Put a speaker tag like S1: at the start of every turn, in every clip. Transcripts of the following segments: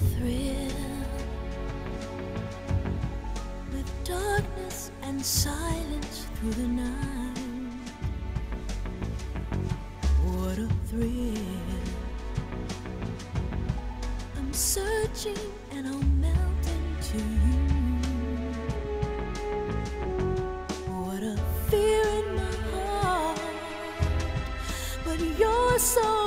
S1: thrill with darkness and silence through the night. What a thrill! I'm searching and I'm melting to you. What a fear in my heart, but you're so.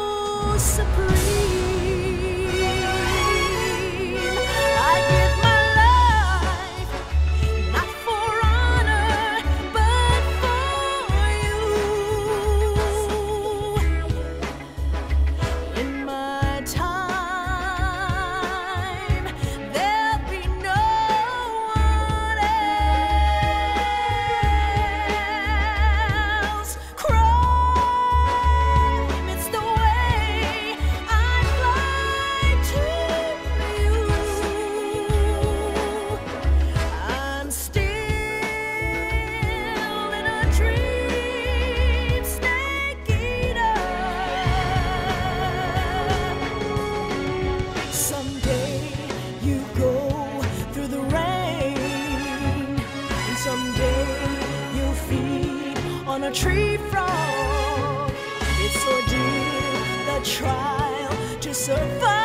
S1: Feed on a tree frog. It's ordeal, the trial to survive.